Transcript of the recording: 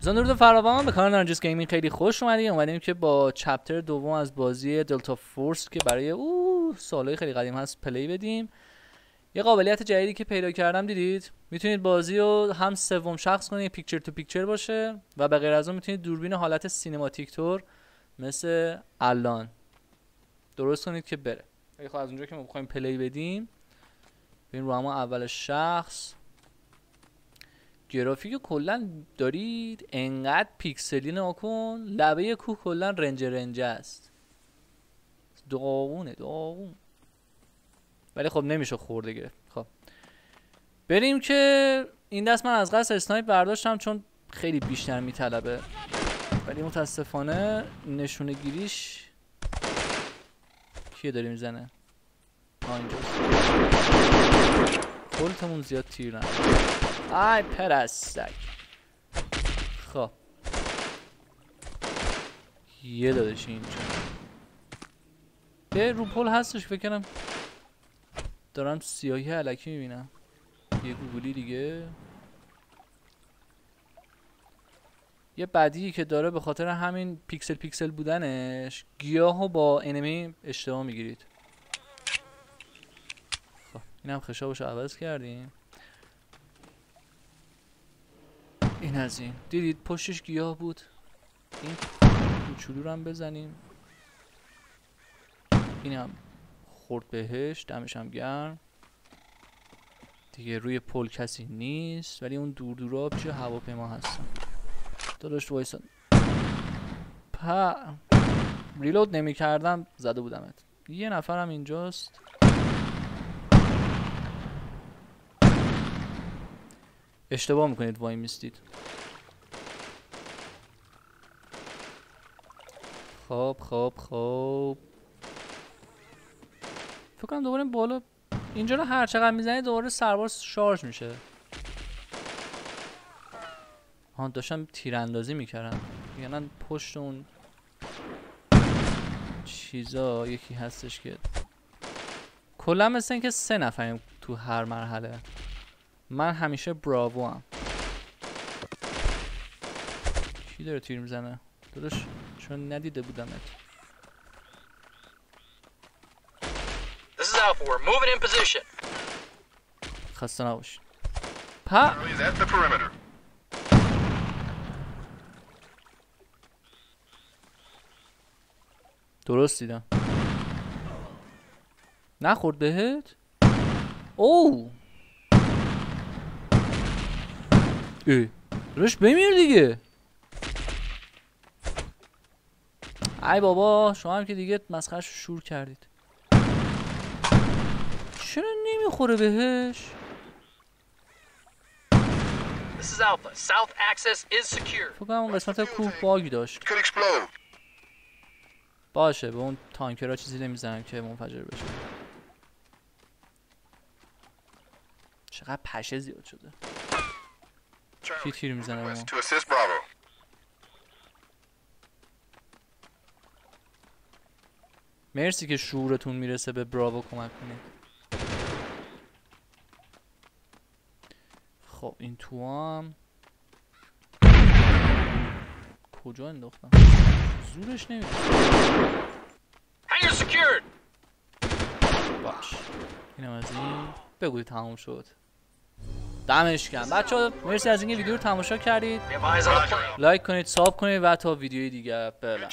دوستان درود فراوان به کانال نارنجس Gaming خیلی خوش اومدید اومدیم که با chapter دوم از بازی Delta Force که برای او سالهای خیلی قدیم هست play بدیم. یه قابلیت جدیدی که پیدا کردم دیدید؟ می‌تونید بازی رو هم سوم شخص کنید picture تو picture باشه و به غیر از اون می‌تونید دوربین حالت cinematic طور مثل الان. درست کنید که بره. خب از اونجا که ما بخوایم play بدیم ببین رو اول شخص. گرافیک کلا دارید؟ انقدر پیکسلی نکن لبه کوه کلا رنج رنج است. داغونه داغون. ولی خب نمیشه خورده گرفت. خب. بریم که این دست من از قصد snipe برداشتم چون خیلی بیشتر میطلبه. ولی متاسفانه نشونه گیریش کیه داره می‌زنه؟ آه اینجاست. زیاد تیر نه ای پرستک. خب. یه دادش اینجا. یه رو پل هستش فکر کنم. دارم سیاهی علکی می‌بینم. یه گوگلی دیگه. یه بدی که داره به خاطر همین پیکسل پیکسل بودنش گیاه با انمی اشتباه می‌گیرید. خب این هم خشابش عوض کردیم. این از این. دیدید پشتش گیاه بود. این کوچولو رو هم بزنیم. این خورد بهش دمش هم گرم. دیگه روی پل کسی نیست ولی اون دور دورا پیش هواپیما هستن. داداش وایسا. پا! ریلود نمی کردم زده بودمت. یه نفرم اینجاست. اشتباه می‌کنید وای میستید. خب خب خب. فکر کنم دوباره بالا اینجا رو هر چقدر می‌زنی دوباره سربار شارژ میشه. ها داشتم تیراندازی می‌کردم. یعنی پشت اون چیزا یکی هستش که کلا مثل اینکه سه نفریم تو هر مرحله. من همیشه براوو هم کی داره تیر می‌زنه؟ داداش چون ندیده بودمت. This is Alpha. We're moving in position. خسته نباشید پا. درست دیدم. نخورد بهت؟ او ای. روش بمیر دیگه. ای بابا شما هم که دیگه مسخرش رو شور کردید. چرا نمی‌خوره بهش؟ This is Alpha. South access is secure. فکر کنم اون قسمت کوه باگ داشت. باشه به اون تانکرها چیزی نمی‌زنم که منفجر بشه. چقدر پشه زیاد شده. Charlie, تیر می‌زنه. مرسی که شعورتون می‌رسه به براوو کمک کنید. خب این تو هم. کجا انداختم؟ زورش نمیده. باش. اینم از این. بگوید تموم شد. دمش کن بچه ها مرسی از اینکه ویدیو رو تماشا کردید. لایک کنید ساب کنید و تا ویدیوی دیگه. بله